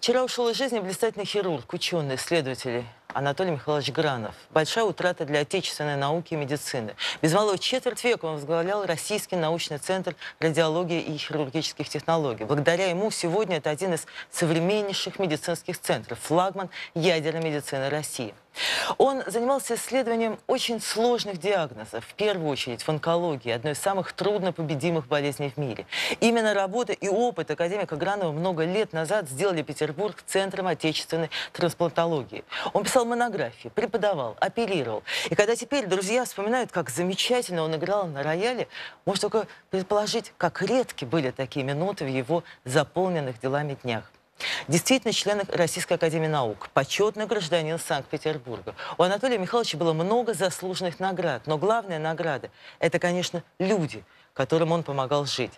Вчера ушел из жизни блистательный хирург, ученый, исследователь Анатолий Михайлович Гранов. Большая утрата для отечественной науки и медицины. Без малого четверть века он возглавлял Российский научный центр радиологии и хирургических технологий. Благодаря ему сегодня это один из современнейших медицинских центров, флагман ядерной медицины России. Он занимался исследованием очень сложных диагнозов, в первую очередь в онкологии, одной из самых труднопобедимых болезней в мире. Именно работа и опыт академика Гранова много лет назад сделали Петербург центром отечественной трансплантологии. Он писал монографии, преподавал, оперировал. И когда теперь друзья вспоминают, как замечательно он играл на рояле, можно только предположить, как редки были такие минуты в его заполненных делами днях. Действительно, член Российской Академии Наук, почетный гражданин Санкт-Петербурга. У Анатолия Михайловича было много заслуженных наград, но главная награда – это, конечно, люди, которым он помогал жить.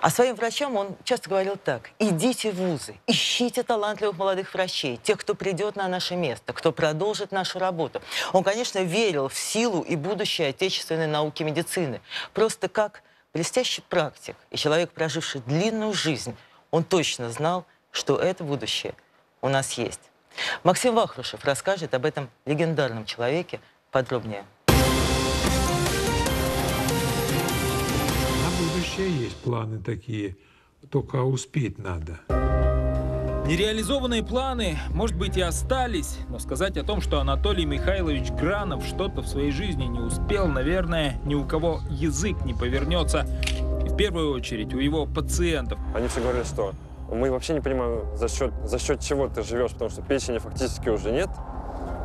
А своим врачам он часто говорил так. Идите в вузы, ищите талантливых молодых врачей, тех, кто придет на наше место, кто продолжит нашу работу. Он, конечно, верил в силу и будущее отечественной науки медицины. Просто как блестящий практик и человек, проживший длинную жизнь, он точно знал, что это будущее у нас есть. Максим Вахрушев расскажет об этом легендарном человеке подробнее. На будущее есть планы такие, только успеть надо. Нереализованные планы, может быть, и остались, но сказать о том, что Анатолий Михайлович Гранов что-то в своей жизни не успел, наверное, ни у кого язык не повернется. И в первую очередь у его пациентов. Они все говорили, что мы вообще не понимаем, за счет, за счет чего ты живешь, потому что печени фактически уже нет.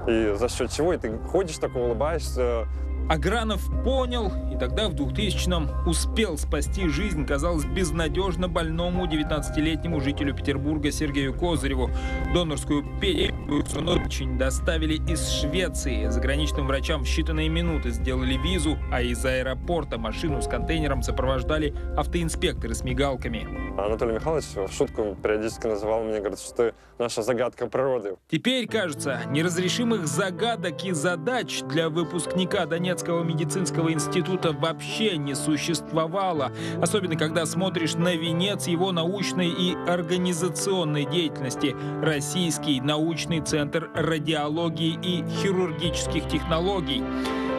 И за счет чего, и ты ходишь такой, улыбаешься, Агранов понял и тогда в 2000-м успел спасти жизнь, казалось, безнадежно больному 19-летнему жителю Петербурга Сергею Козыреву. Донорскую печень доставили из Швеции. Заграничным врачам в считанные минуты сделали визу, а из аэропорта машину с контейнером сопровождали автоинспекторы с мигалками. Анатолий Михайлович в шутку периодически называл меня, говорит, что ты наша загадка природы. Теперь, кажется, неразрешимых загадок и задач для выпускника Донецкого медицинского института вообще не существовало. Особенно, когда смотришь на венец его научной и организационной деятельности – Российский научный центр радиологии и хирургических технологий.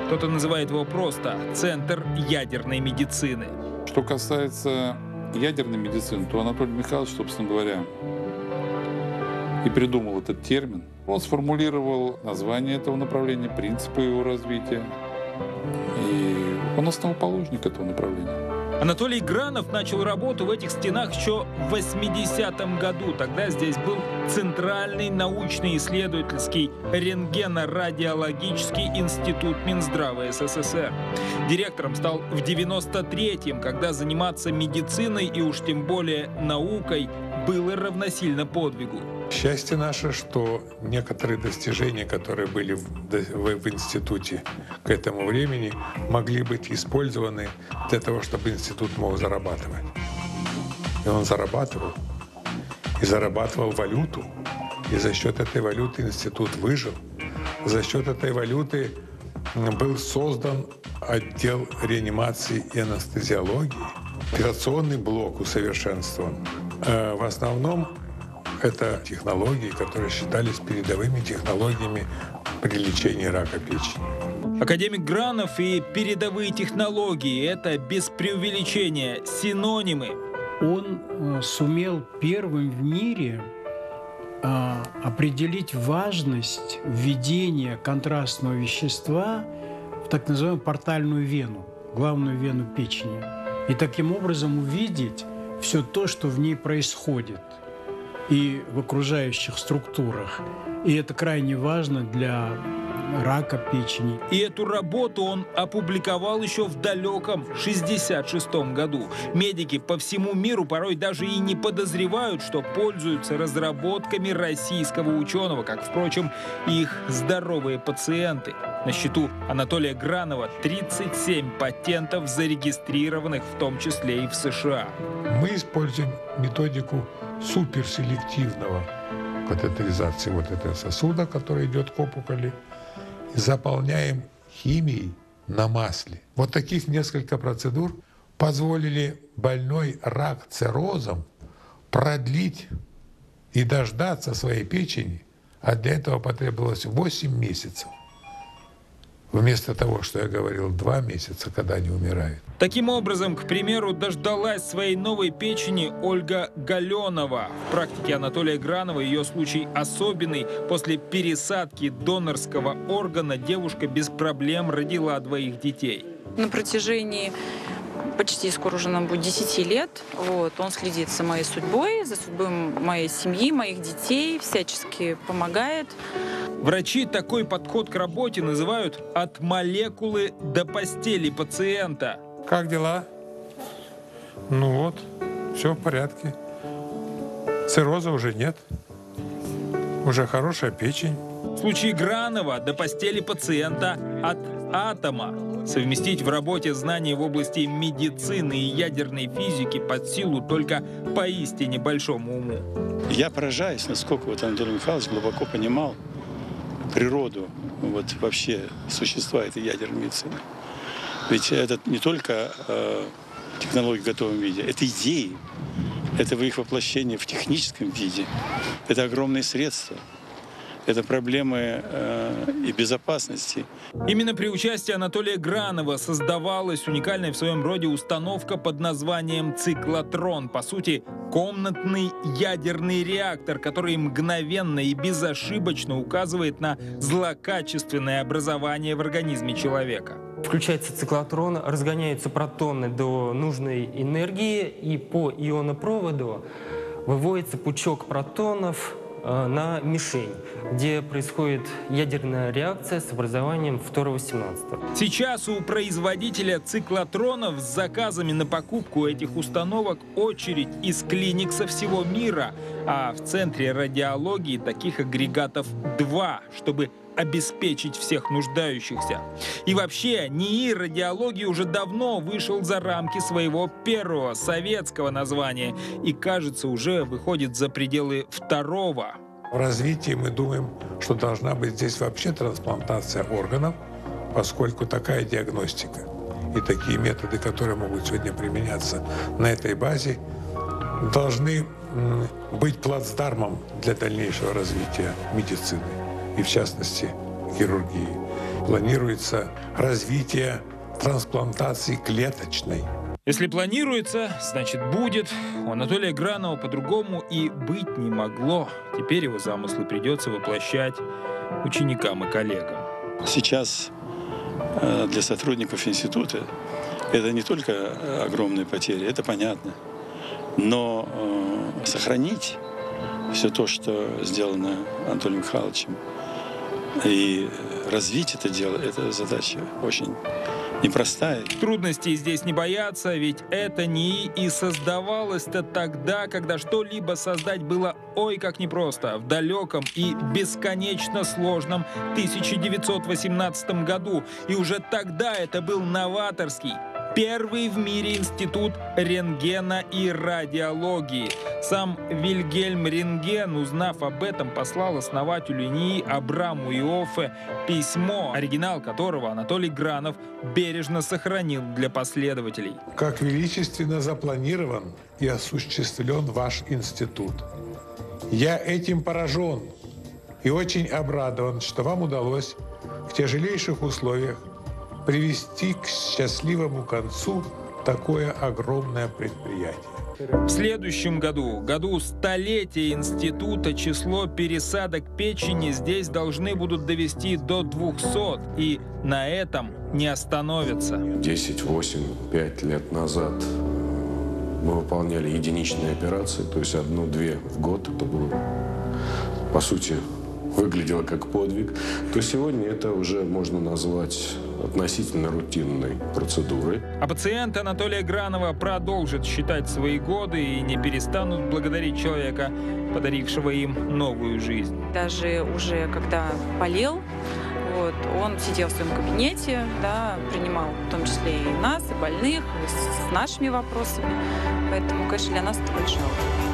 Кто-то называет его просто «Центр ядерной медицины». Что касается ядерной медицины, то Анатолий Михайлович, собственно говоря, и придумал этот термин. Он сформулировал название этого направления, принципы его развития. Он основоположник этого направления. Анатолий Гранов начал работу в этих стенах еще в 80-м году. Тогда здесь был Центральный научно-исследовательский рентгено-радиологический институт Минздрава СССР. Директором стал в 93-м, когда заниматься медициной и уж тем более наукой было равносильно подвигу. Счастье наше, что некоторые достижения, которые были в, в, институте к этому времени, могли быть использованы для того, чтобы институт мог зарабатывать. И он зарабатывал. И зарабатывал валюту. И за счет этой валюты институт выжил. За счет этой валюты был создан отдел реанимации и анестезиологии. Операционный блок усовершенствован. Э, в основном это технологии, которые считались передовыми технологиями при лечении рака печени. Академик Гранов и передовые технологии – это без преувеличения синонимы. Он э, сумел первым в мире э, определить важность введения контрастного вещества в так называемую портальную вену, главную вену печени. И таким образом увидеть все то, что в ней происходит – и в окружающих структурах. И это крайне важно для рака печени. И эту работу он опубликовал еще в далеком 66 году. Медики по всему миру порой даже и не подозревают, что пользуются разработками российского ученого, как, впрочем, их здоровые пациенты. На счету Анатолия Гранова 37 патентов, зарегистрированных в том числе и в США. Мы используем методику суперселективного катетеризации вот этого сосуда, который идет к опухоли, и заполняем химией на масле. Вот таких несколько процедур позволили больной рак циррозом продлить и дождаться своей печени, а для этого потребовалось 8 месяцев. Вместо того, что я говорил, два месяца, когда они умирают. Таким образом, к примеру, дождалась своей новой печени Ольга Галенова. В практике Анатолия Гранова ее случай особенный. После пересадки донорского органа девушка без проблем родила двоих детей. На протяжении почти скоро уже нам будет 10 лет. Вот, он следит за моей судьбой, за судьбой моей семьи, моих детей, всячески помогает. Врачи такой подход к работе называют «от молекулы до постели пациента». Как дела? Ну вот, все в порядке. Цирроза уже нет. Уже хорошая печень. В случае Гранова до постели пациента от атома. Совместить в работе знания в области медицины и ядерной физики под силу только поистине большому уму. Я поражаюсь, насколько вот Анатолий Михайлович глубоко понимал природу вот вообще существа этой ядерной медицины. Ведь это не только э, технологии в готовом виде, это идеи, это их воплощение в техническом виде, это огромные средства – это проблемы э, и безопасности. Именно при участии Анатолия Гранова создавалась уникальная в своем роде установка под названием «Циклотрон». По сути, комнатный ядерный реактор, который мгновенно и безошибочно указывает на злокачественное образование в организме человека. Включается циклотрон, разгоняются протоны до нужной энергии, и по ионопроводу выводится пучок протонов на мишень, где происходит ядерная реакция с образованием второго 17 Сейчас у производителя циклотронов с заказами на покупку этих установок очередь из клиник со всего мира, а в Центре радиологии таких агрегатов два, чтобы обеспечить всех нуждающихся. И вообще, НИИ радиологии уже давно вышел за рамки своего первого советского названия и, кажется, уже выходит за пределы второго. В развитии мы думаем, что должна быть здесь вообще трансплантация органов, поскольку такая диагностика и такие методы, которые могут сегодня применяться на этой базе, должны быть плацдармом для дальнейшего развития медицины и, в частности, хирургии. Планируется развитие трансплантации клеточной. Если планируется, значит будет. У Анатолия Гранова по-другому и быть не могло. Теперь его замыслы придется воплощать ученикам и коллегам. Сейчас э, для сотрудников института это не только огромные потери, это понятно. Но э, сохранить все то, что сделано Анатолием Михайловичем, и развить это дело, это задача очень непростая. Трудностей здесь не бояться, ведь это не и создавалось-то тогда, когда что-либо создать было ой как непросто, в далеком и бесконечно сложном 1918 году. И уже тогда это был новаторский, Первый в мире институт рентгена и радиологии. Сам Вильгельм Рентген, узнав об этом, послал основателю НИИ Абраму Иофе письмо, оригинал которого Анатолий Гранов бережно сохранил для последователей. Как величественно запланирован и осуществлен ваш институт. Я этим поражен и очень обрадован, что вам удалось в тяжелейших условиях привести к счастливому концу такое огромное предприятие. В следующем году, году столетия института, число пересадок печени здесь должны будут довести до 200, и на этом не остановятся. 10, 8, 5 лет назад мы выполняли единичные операции, то есть одну-две в год. Это было, по сути, выглядело как подвиг, то сегодня это уже можно назвать относительно рутинной процедурой. А пациенты Анатолия Гранова продолжат считать свои годы и не перестанут благодарить человека, подарившего им новую жизнь. Даже уже когда болел, вот, он сидел в своем кабинете, да, принимал в том числе и нас, и больных, и с, с нашими вопросами. Поэтому, конечно, для нас это большое.